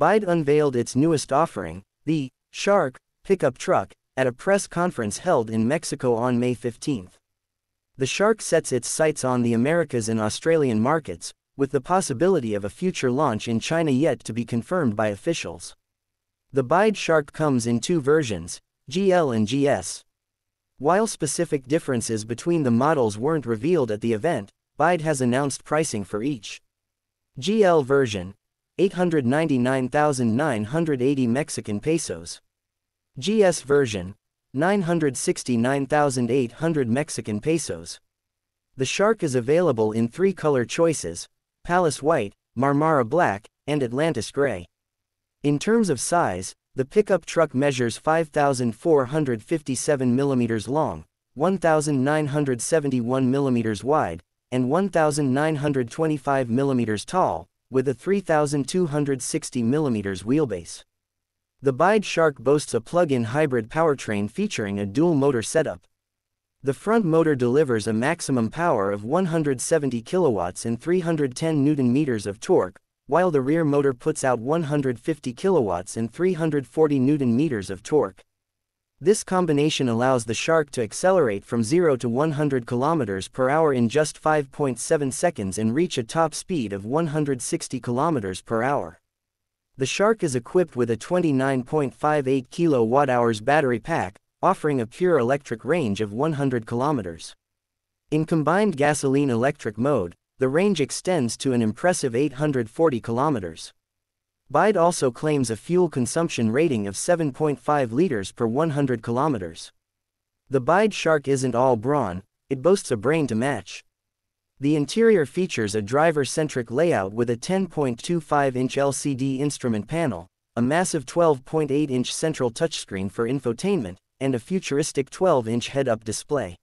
BYD unveiled its newest offering, the Shark pickup truck, at a press conference held in Mexico on May 15. The Shark sets its sights on the Americas and Australian markets, with the possibility of a future launch in China yet to be confirmed by officials. The BYD Shark comes in two versions, GL and GS. While specific differences between the models weren't revealed at the event, BYD has announced pricing for each. GL version 899,980 Mexican pesos. GS version 969,800 Mexican pesos. The Shark is available in three color choices Palace White, Marmara Black, and Atlantis Gray. In terms of size, the pickup truck measures 5,457 mm long, 1,971 mm wide, and 1,925 mm tall, with a 3,260 mm wheelbase. The BYD Shark boasts a plug-in hybrid powertrain featuring a dual-motor setup. The front motor delivers a maximum power of 170 kilowatts and 310 newton meters of torque, while the rear motor puts out 150 kilowatts and 340 newton meters of torque. This combination allows the Shark to accelerate from 0 to 100 km per hour in just 5.7 seconds and reach a top speed of 160 km per hour. The Shark is equipped with a 29.58 kWh battery pack, offering a pure electric range of 100 km. In combined gasoline-electric mode, the range extends to an impressive 840 kilometers. BYD also claims a fuel consumption rating of 7.5 liters per 100 kilometers. The BYD Shark isn't all brawn, it boasts a brain to match. The interior features a driver-centric layout with a 10.25-inch LCD instrument panel, a massive 12.8-inch central touchscreen for infotainment, and a futuristic 12-inch head-up display.